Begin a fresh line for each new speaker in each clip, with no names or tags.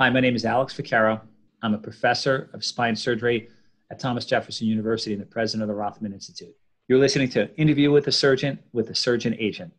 Hi, my name is Alex Vaccaro. I'm a professor of spine surgery at Thomas Jefferson University and the president of the Rothman Institute. You're listening to an Interview with the Surgeon with the Surgeon Agent.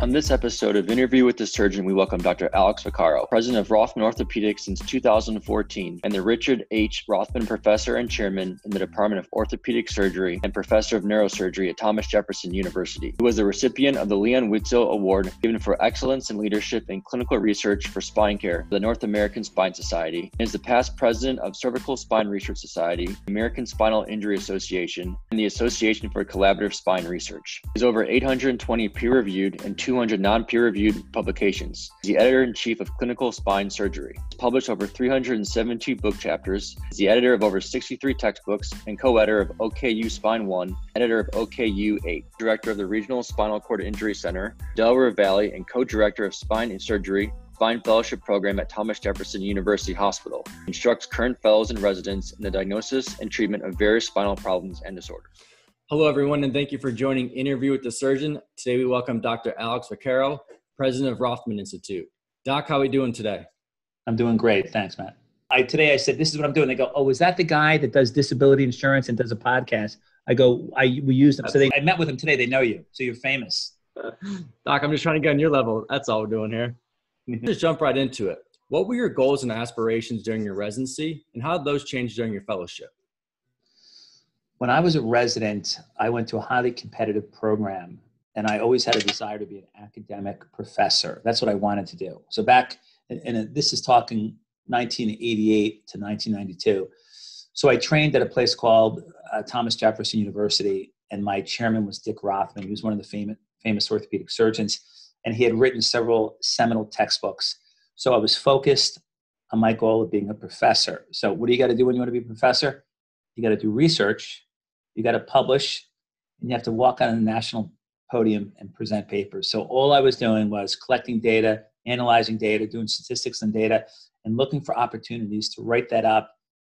On this episode of Interview with the Surgeon, we welcome Dr. Alex Vaccaro, president of Rothman Orthopedics since 2014, and the Richard H. Rothman Professor and Chairman in the Department of Orthopedic Surgery and Professor of Neurosurgery at Thomas Jefferson University. He was the recipient of the Leon Wiltse Award given for excellence in leadership in clinical research for spine care the North American Spine Society, and is the past president of Cervical Spine Research Society, American Spinal Injury Association, and the Association for Collaborative Spine Research. He has over 820 peer-reviewed and 200 non peer reviewed publications. The editor in chief of Clinical Spine Surgery. Published over 372 book chapters. The editor of over 63 textbooks and co editor of OKU Spine 1, editor of OKU 8, director of the Regional Spinal Cord Injury Center, Delaware Valley, and co director of Spine and Surgery Spine Fellowship Program at Thomas Jefferson University Hospital. Instructs current fellows and residents in the diagnosis and treatment of various spinal problems and disorders.
Hello, everyone, and thank you for joining Interview with the Surgeon. Today, we welcome Dr. Alex Vaccaro, president of Rothman Institute. Doc, how are we doing today?
I'm doing great. Thanks, Matt. I, today I said, this is what I'm doing. They go, oh, is that the guy that does disability insurance and does a podcast? I go, I, we used them. So they, I met with them today. They know you. So you're famous.
Doc, I'm just trying to get on your level. That's all we're doing here. Mm-hmm. just jump right into it. What were your goals and aspirations during your residency, and how did those change during your fellowship?
When I was a resident, I went to a highly competitive program and I always had a desire to be an academic professor. That's what I wanted to do. So back, and, this is talking 1988 to 1992. So I trained at a place called uh, Thomas Jefferson University, and my chairman was Dick Rothman. He was one of the famous, famous orthopedic surgeons, and he had written several seminal textbooks. So I was focused on my goal of being a professor. So what do you got to do when you want to be a professor? You got to do research you got to publish, and you have to walk on the national podium and present papers. So all I was doing was collecting data, analyzing data, doing statistics and data, and looking for opportunities to write that up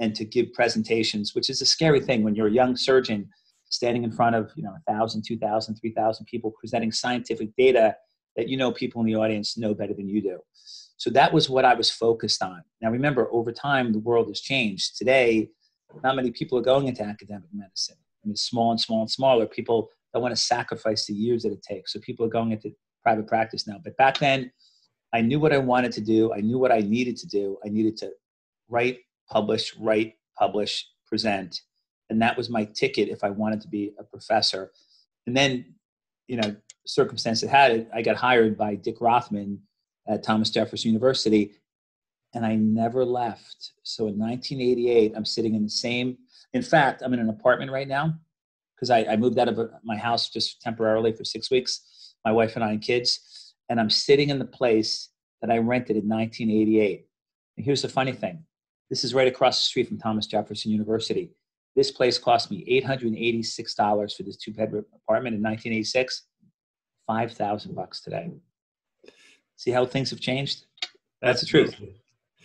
and to give presentations, which is a scary thing when you're a young surgeon standing in front of you know 1,000, 2,000, 3,000 people presenting scientific data that you know people in the audience know better than you do. So that was what I was focused on. Now remember, over time, the world has changed. Today, not many people are going into academic medicine. I mean, small and small and smaller. People don't want to sacrifice the years that it takes. So people are going into private practice now. But back then, I knew what I wanted to do. I knew what I needed to do. I needed to write, publish, write, publish, present. And that was my ticket if I wanted to be a professor. And then, you know, circumstance that had it, I got hired by Dick Rothman at Thomas Jefferson University and I never left. So in 1988, I'm sitting in the same. In fact, I'm in an apartment right now because I, I, moved out of uh, my house just temporarily for six weeks, my wife and I and kids, and I'm sitting in the place that I rented in 1988. And here's the funny thing: this is right across the street from Thomas Jefferson University. This place cost me $886 for this two-bedroom apartment in 1986. Five thousand bucks today. See how things have changed? That's the truth.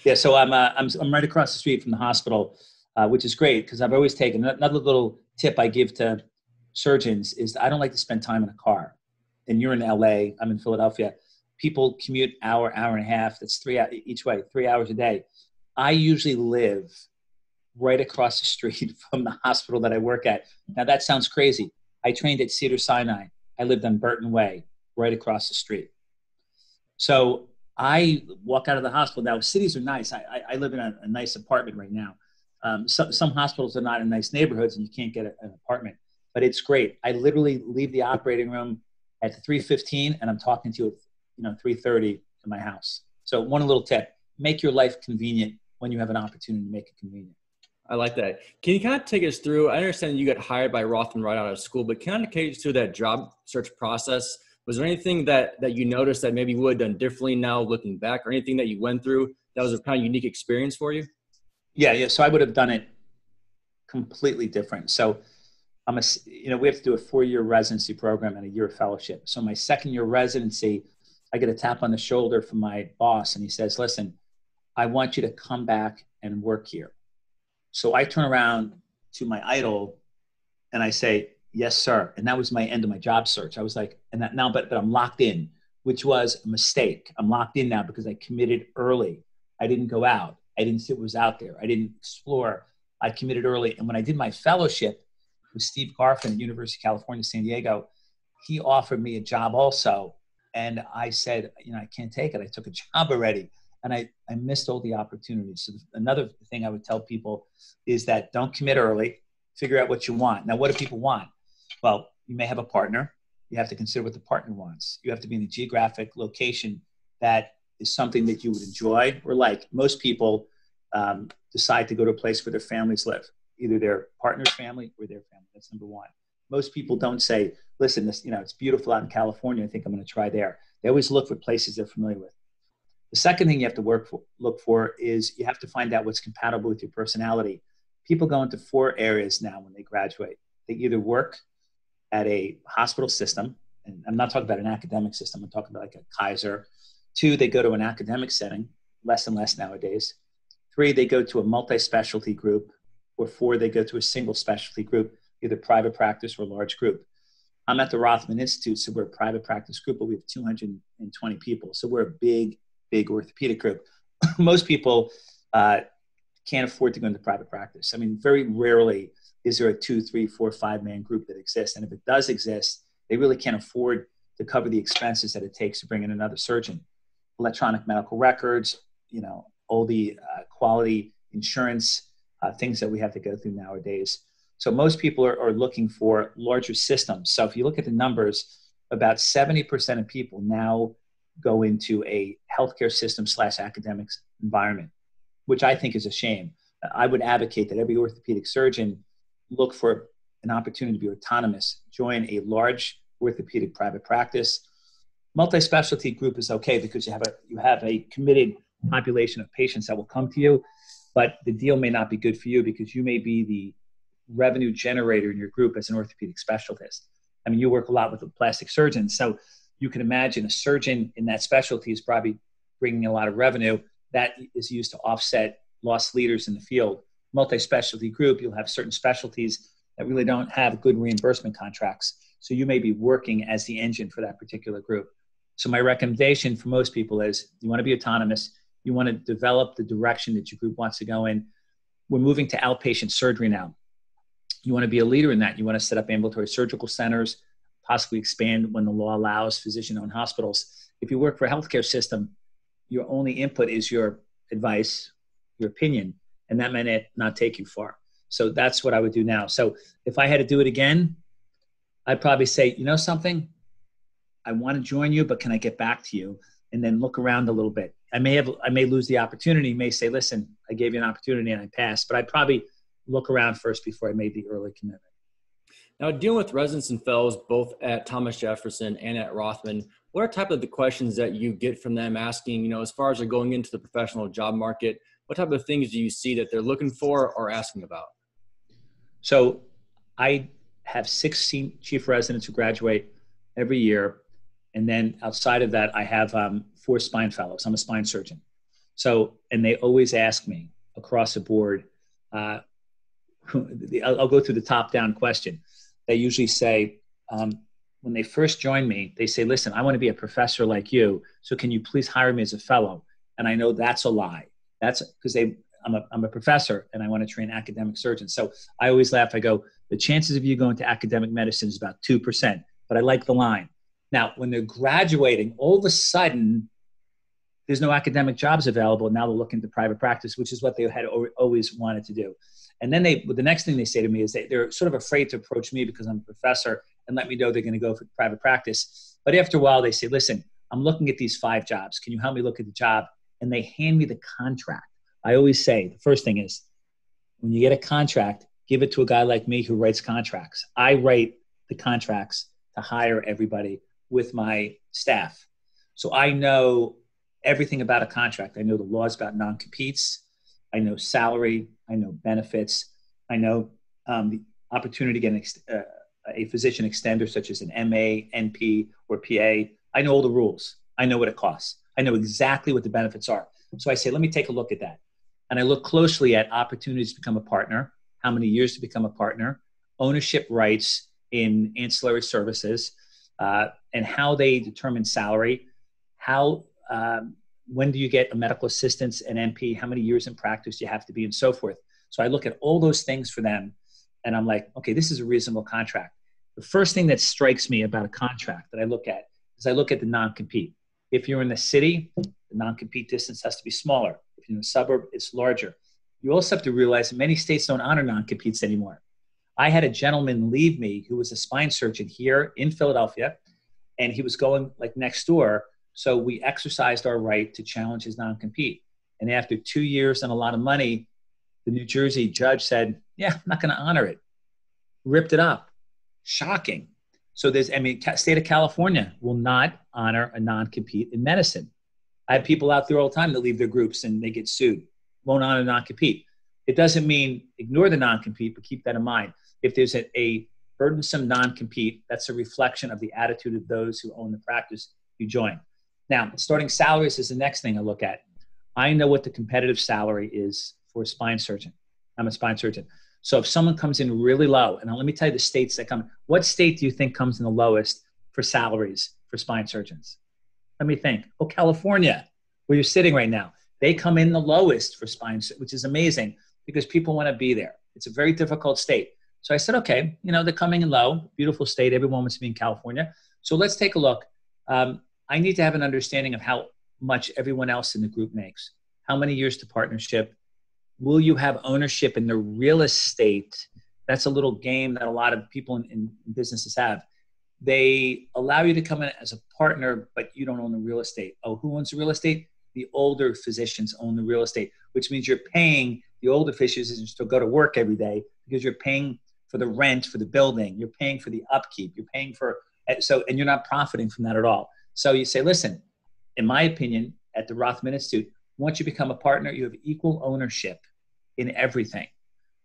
Yeah, so I'm, uh, I'm, I'm right across the street from the hospital, uh, which is great because I've always taken another little tip I give to surgeons is I don't like to spend time in a car. And you're in LA, I'm in Philadelphia. People commute hour, hour and a half. That's three each way, three hours a day. I usually live right across the street from the hospital that I work at. Now that sounds crazy. I trained at Cedar Sinai. I lived on Burton Way, right across the street. So I walk out of the hospital. Now, cities are nice. I, I, I live in a, a, nice apartment right now. Um, so, some hospitals are not in nice neighborhoods and you can't get a, an apartment, but it's great. I literally leave the operating room at 3.15 and I'm talking to you at you know, 3.30 in my house. So one little tip, make your life convenient when you have an opportunity to make it convenient.
I like that. Can you kind of take us through? I understand you got hired by Rothman right out of school, but kind of take us through that job search process was there anything that that you noticed that maybe you would have done differently now looking back or anything that you went through that was a kind of unique experience for you?
Yeah yeah so i would have done it completely different. So i'm a you know we have to do a four year residency program and a year fellowship. So my second year residency i get a tap on the shoulder from my boss and he says listen i want you to come back and work here. So i turn around to my idol and i say yes sir and that was my end of my job search i was like and that now but but i'm locked in which was a mistake i'm locked in now because i committed early I didn't go out. I didn't see what was out there. I didn't explore. I committed early. And when I did my fellowship with Steve Garfin at University of California, San Diego, he offered me a job also. And I said, you know, I can't take it. I took a job already. And I, I missed all the opportunities. So another thing I would tell people is that don't commit early. Figure out what you want. Now, what do people want? Well, you may have a partner. You have to consider what the partner wants. You have to be in a geographic location that is something that you would enjoy or like. Most people um, decide to go to a place where their families live, either their partner's family or their family. That's number one. Most people don't say, "Listen, this you know it's beautiful out in California. I think I'm going to try there." They always look for places they're familiar with. The second thing you have to work for, look for is you have to find out what's compatible with your personality. People go into four areas now when they graduate. They either work at a hospital system, and I'm not talking about an academic system. I'm talking about like a Kaiser. Two, they go to an academic setting, less and less nowadays. Three, they go to a multi-specialty group, or four, they go to a single specialty group, either private practice or large group. I'm at the Rothman Institute, so we're a private practice group, but we have 220 people. So we're a big, big orthopedic group. Most people uh, can't afford to go into private practice. I mean, very rarely is there a two, three, four, five man group that exists. And if it does exist, they really can't afford to cover the expenses that it takes to bring in another surgeon. Electronic medical records, you know, all the uh, quality insurance uh, things that we have to go through nowadays. So most people are, are looking for larger systems. So if you look at the numbers, about 70% of people now go into a healthcare system slash academics environment, which I think is a shame. I would advocate that every orthopedic surgeon look for an opportunity to be autonomous, join a large orthopedic private practice. Multi-specialty group is okay because you have a you have a committed population of patients that will come to you, but the deal may not be good for you because you may be the revenue generator in your group as an orthopedic specialist. I mean, you work a lot with plastic surgeons, so you can imagine a surgeon in that specialty is probably bringing a lot of revenue that is used to offset loss leaders in the field multi-specialty group, you'll have certain specialties that really don't have good reimbursement contracts. So you may be working as the engine for that particular group. So my recommendation for most people is you want to be autonomous. You want to develop the direction that your group wants to go in. We're moving to outpatient surgery now. You want to be a leader in that. You want to set up ambulatory surgical centers, possibly expand when the law allows physician-owned hospitals. If you work for a healthcare system, your only input is your advice, your opinion and that might not take you far. So that's what I would do now. So if I had to do it again, I'd probably say, you know something, I want to join you, but can I get back to you? And then look around a little bit. I may have, I may lose the opportunity. May say, listen, I gave you an opportunity and I passed, but I'd probably look around first before I made the early commitment.
Now, dealing with residents and fellows both at Thomas Jefferson and at Rothman, what are type of the questions that you get from them asking, you know, as far as they're going into the professional job market? What type of things do you see that they're looking for or asking about?
So I have six chief residents who graduate every year. And then outside of that, I have um, four spine fellows. I'm a spine surgeon. So, and they always ask me across the board, uh, I'll, go through the top down question. They usually say, um, when they first join me, they say, listen, I want to be a professor like you. So can you please hire me as a fellow? And I know that's a lie. That's because they I'm a, I'm a professor and I want to train academic surgeons. So I always laugh. I go, the chances of you going to academic medicine is about 2%, but I like the line. Now, when they're graduating, all of a sudden, there's no academic jobs available. Now they're looking to private practice, which is what they had always wanted to do. And then they, the next thing they say to me is they, they're sort of afraid to approach me because I'm a professor and let me know they're going to go for private practice. But after a while, they say, listen, I'm looking at these five jobs. Can you help me look at the job? And they hand me the contract. I always say the first thing is when you get a contract, give it to a guy like me who writes contracts. I write the contracts to hire everybody with my staff. So I know everything about a contract. I know the laws about non competes. I know salary. I know benefits. I know um, the opportunity to get an ex- uh, a physician extender, such as an MA, NP, or PA. I know all the rules. I know what it costs. I know exactly what the benefits are. So I say, let me take a look at that. And I look closely at opportunities to become a partner, how many years to become a partner, ownership rights in ancillary services, uh, and how they determine salary, how um, when do you get a medical assistance and NP? How many years in practice you have to be, and so forth. So I look at all those things for them, and I'm like, okay, this is a reasonable contract. The first thing that strikes me about a contract that I look at is I look at the non-compete. If you're in the city, the non-compete distance has to be smaller. If you're in the suburb, it's larger. You also have to realize many states don't honor non-competes anymore. I had a gentleman leave me who was a spine surgeon here in Philadelphia, and he was going like next door. So we exercised our right to challenge his non-compete. And after two years and a lot of money, the New Jersey judge said, "Yeah, I'm not going to honor it." Ripped it up. Shocking. So there's, I mean, state of California will not honor a non-compete in medicine. I have people out there all the time that leave their groups and they get sued. Won't honor a non-compete. It doesn't mean ignore the non-compete, but keep that in mind. If there's a, a burdensome non-compete, that's a reflection of the attitude of those who own the practice you join. Now, starting salaries is the next thing I look at. I know what the competitive salary is for a spine surgeon. I'm a spine surgeon. So if someone comes in really low, and let me tell you the states that come, what state do you think comes in the lowest for salaries for spine surgeons? Let me think. Oh, California, where you're sitting right now. They come in the lowest for spine, which is amazing because people want to be there. It's a very difficult state. So I said, okay, you know, they're coming in low, beautiful state. Everyone wants to be in California. So let's take a look. Um, I need to have an understanding of how much everyone else in the group makes. How many years to partnership? Will you have ownership in the real estate? That's a little game that a lot of people in, in businesses have. They allow you to come in as a partner, but you don't own the real estate. Oh, who owns the real estate? The older physicians own the real estate, which means you're paying the older physicians to go to work every day because you're paying for the rent for the building, you're paying for the upkeep, you're paying for so, and you're not profiting from that at all. So you say, listen, in my opinion, at the Rothman Institute, once you become a partner, you have equal ownership in everything,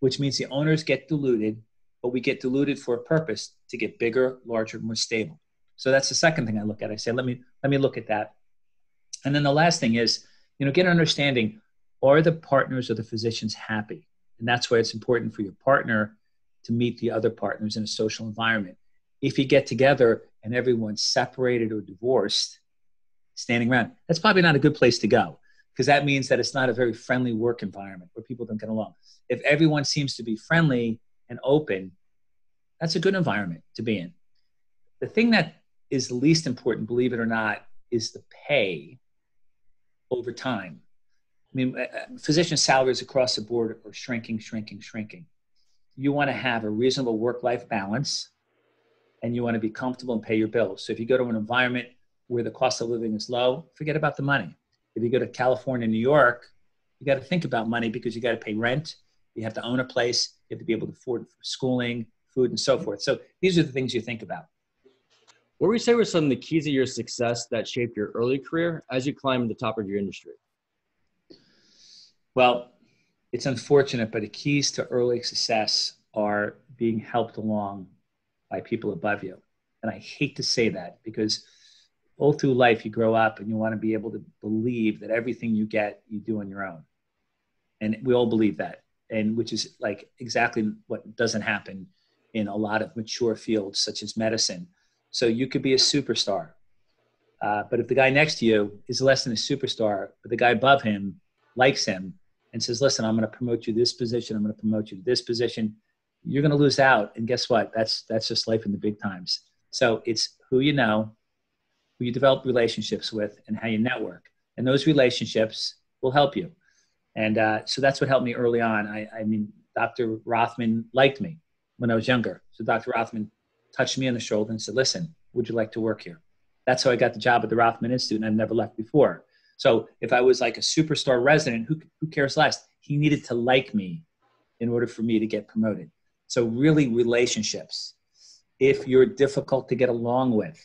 which means the owners get diluted, but we get diluted for a purpose to get bigger, larger, more stable. So that's the second thing I look at. I say, let me let me look at that. And then the last thing is, you know, get an understanding: are the partners or the physicians happy? And that's why it's important for your partner to meet the other partners in a social environment. If you get together and everyone's separated or divorced, standing around, that's probably not a good place to go because that means that it's not a very friendly work environment where people don't get along. If everyone seems to be friendly and open, that's a good environment to be in. The thing that is least important, believe it or not, is the pay over time. I mean, uh, uh, physician salaries across the board are shrinking, shrinking, shrinking. You want to have a reasonable work life balance and you want to be comfortable and pay your bills. So if you go to an environment where the cost of living is low, forget about the money. If you go to California, New York, you got to think about money because you got to pay rent, you have to own a place, you have to be able to afford schooling, food, and so forth. So these are the things you think about.
What would you say were some of the keys of your success that shaped your early career as you climbed to the top of your industry?
Well, it's unfortunate, but the keys to early success are being helped along by people above you. And I hate to say that because all through life you grow up and you want to be able to believe that everything you get you do on your own. And we all believe that. And which is like exactly what doesn't happen in a lot of mature fields such as medicine. So you could be a superstar uh, but if the guy next to you is less than a superstar but the guy above him likes him and says listen i'm going to promote you to this position i'm going to promote you to this position you're going to lose out. And guess what? That's that's just life in the big times. So it's who you know who you develop relationships with and how you network. And those relationships will help you. And uh, so that's what helped me early on. I, I mean, Dr. Rothman liked me when I was younger. So Dr. Rothman touched me on the shoulder and said, Listen, would you like to work here? That's how I got the job at the Rothman Institute, and I've never left before. So if I was like a superstar resident, who, who cares less? He needed to like me in order for me to get promoted. So, really, relationships. If you're difficult to get along with,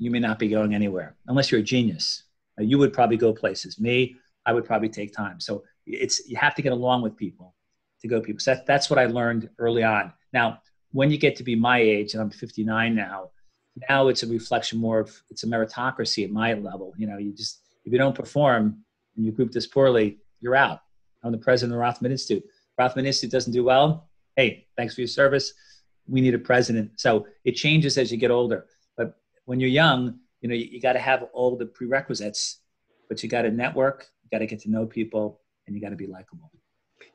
you may not be going anywhere unless you're a genius. Uh, you would probably go places. Me, I would probably take time. So it's you have to get along with people to go people. So that, that's what I learned early on. Now, when you get to be my age, and I'm 59 now, now it's a reflection more of it's a meritocracy at my level. You know, you just if you don't perform and you group this poorly, you're out. I'm the president of the Rothman Institute. Rothman Institute doesn't do well. Hey, thanks for your service. We need a president. So it changes as you get older when you're young, you know, you, you got to have all the prerequisites but you got to network, you got to get to know people, and you got to be likable.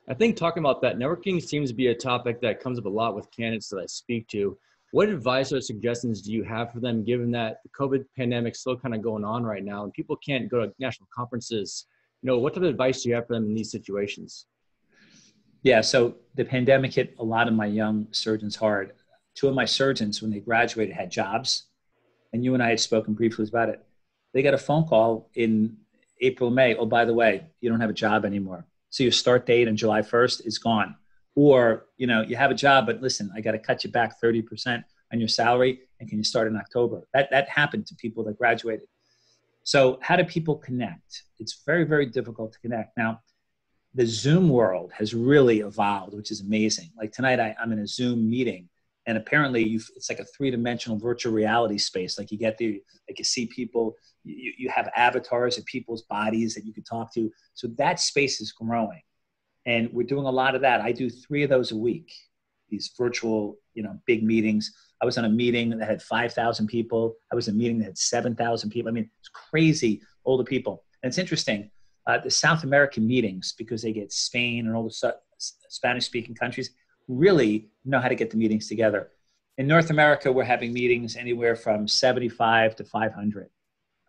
I think talking about that, networking seems to be a topic that comes up a lot with candidates that I speak to. What advice or suggestions do you have for them, given that the COVID pandemic is still kind of going on right now and people can't go to national conferences? You know, what type of advice do you have for them in these situations?
Yeah, so the pandemic hit a lot of my young surgeons hard. Two of my surgeons, when they graduated, had jobs, and you and I had spoken briefly about it. They got a phone call in April, May. Oh, by the way, you don't have a job anymore. So your start date on July 1st is gone. Or, you know, you have a job, but listen, I got to cut you back 30% on your salary. And can you start in October? That, that happened to people that graduated. So how do people connect? It's very, very difficult to connect. Now, the Zoom world has really evolved, which is amazing. Like tonight, I, am in a Zoom meeting, and apparently, it's like a three-dimensional virtual reality space. Like you get the, like you see people, you, you have avatars of people's bodies that you can talk to. So that space is growing, and we're doing a lot of that. I do three of those a week. These virtual, you know, big meetings. I was on a meeting that had 5,000 people. I was in a meeting that had 7,000 people. I mean, it's crazy, all the people. And it's interesting uh, the South American meetings because they get Spain and all the Spanish speaking countries really know how to get the meetings together. In North America, we're having meetings anywhere from 75 to 500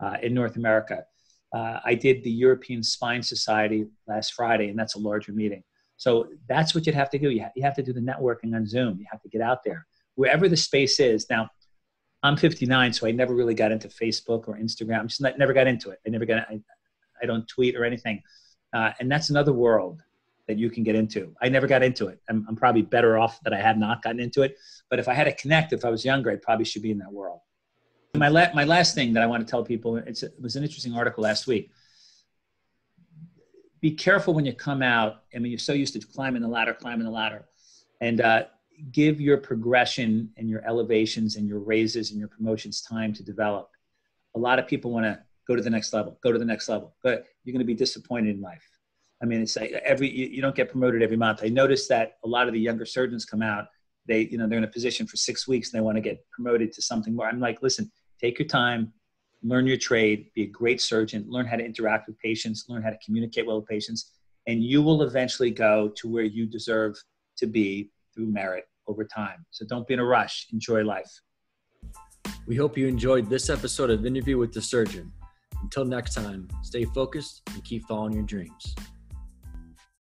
uh, in North America. Uh, I did the European Spine Society last Friday, and that's a larger meeting. So that's what you'd have to do. You, ha- you have to do the networking on Zoom. You have to get out there wherever the space is. Now, I'm 59, so I never really got into Facebook or Instagram. I just not, never got into it. I never got. I, I don't tweet or anything. Uh, and that's another world that you can get into. I never got into it. I'm, I'm, probably better off that I had not gotten into it. But if I had a connect, if I was younger, I probably should be in that world. My, la- my last thing that I want to tell people, it was an interesting article last week. Be careful when you come out. I mean, you're so used to climbing the ladder, climbing the ladder. And uh, give your progression and your elevations and your raises and your promotions time to develop. A lot of people want to go to the next level, go to the next level. But you're going to be disappointed in life. I mean, it's like every you, you don't get promoted every month. I noticed that a lot of the younger surgeons come out. They, you know, they're in a position for six weeks and they want to get promoted to something more. I'm like, listen, take your time, learn your trade, be a great surgeon, learn how to interact with patients, learn how to communicate well with patients, and you will eventually go to where you deserve to be through merit over time. So don't be in a rush. Enjoy life.
We hope you enjoyed this episode of Interview with the Surgeon. Until next time, stay focused and keep following your dreams.